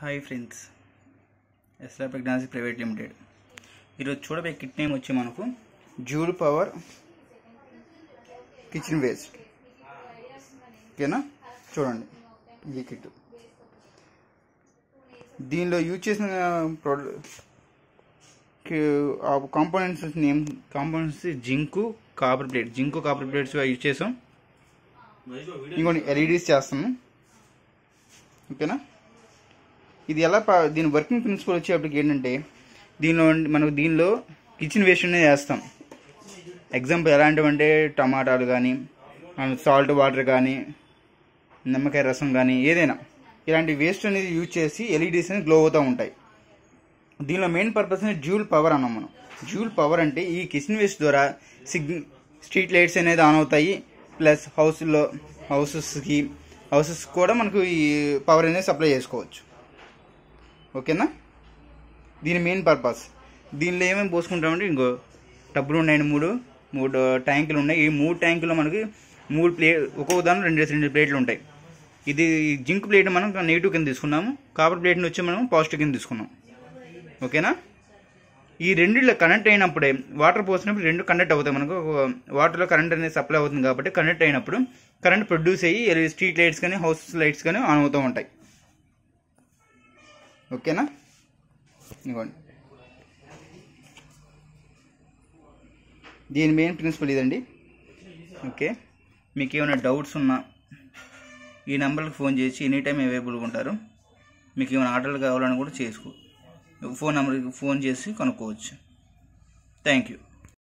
Hi friends ఎస్లా pregnancy private limited. ఈరోజు చూడబోయే కిట్ నేమ్ వచ్చి మనకు జూల్ పవర్ కిచెన్ వేస్ట్. ఓకేనా? చూడండి ఈ కిట్. దీనిలో యూజ్ చేసిన product components name components zinc copper plate. Zinc copper plates use చేసాం. ఇంకోటి ఎల్ఈడీస్ చేస్తాము. ఓకేనా? ఇది ఎలా దీని వర్కింగ్ ప్రిన్సిపల్ వచ్చేటప్పటికి ఏంటంటే దీనిలో మనకు దీనిలో కిచెన్ వేస్ట్ అనేది వేస్తాం ఎగ్జాంపుల్ ఎలాంటివంటే టమాటాలు కానీ సాల్ట్ వాటర్ కానీ నిమ్మకాయ రసం కానీ ఏదైనా. ఇలాంటి వేస్ట్ అనేది యూజ్ చేసి ఎల్ఈడీస్ అనేది గ్లో అవుతూ ఉంటాయి. దీనిలో మెయిన్ పర్పస్ అనేది జ్యూల్ పవర్ అన్నాం మనం. జ్యూల్ పవర్ అంటే ఈ కిచెన్ వేస్ట్ ద్వారా సిగ్ స్ట్రీట్ లైట్స్ అనేది ఆన్ అవుతాయి. ప్లస్ హౌస్లో హౌసెస్కి హౌసెస్ కూడా మనకు ఈ పవర్ అనేది సప్లై చేసుకోవచ్చు. ఓకేనా? దీని మెయిన్ పర్పస్ దీనిలో ఏమేమి పోసుకుంటామంటే ఇంకో టబ్బులు ఉన్నాయండి మూడు. మూడు ట్యాంకులు ఉన్నాయి. ఈ మూడు ట్యాంకులు మనకి మూడు ప్లే ఒక్కొక్క దాని రెండు రెండు ప్లేట్లు ఉంటాయి. ఇది జింక్ ప్లేట్ మనం నెగిటివ్ కింద తీసుకున్నాము. కాపర్ ప్లేట్ని వచ్చి మనం పాజిటివ్ కింద తీసుకున్నాం. ఓకేనా? ఈ రెండిట్లో కనెక్ట్ అయినప్పుడే వాటర్ పోసినప్పుడు రెండు కనెక్ట్ అవుతాయి మనకు. వాటర్లో కరెంట్ అనేది సప్లై అవుతుంది కాబట్టి కనెక్ట్ అయినప్పుడు కరెంట్ ప్రొడ్యూస్ అయ్యి స్ట్రీట్ లైట్స్ కానీ హౌస్ లైట్స్ కానీ ఆన్ అవుతూ ఉంటాయి. ఓకేనా? ఇదిగోండి. దీని మెయిన్ ప్రిన్సిపల్ ఇదండి. ఓకే. మీకు ఏమైనా డౌట్స్ ఉన్నా ఈ నెంబర్కి ఫోన్ చేసి ఎనీ టైం అవైలబుల్గా ఉంటారు. మీకు ఏమైనా ఆర్డర్లు కావాలని కూడా చేసుకో. ఫోన్ నెంబర్కి ఫోన్ చేసి కనుక్కోవచ్చు. Thank you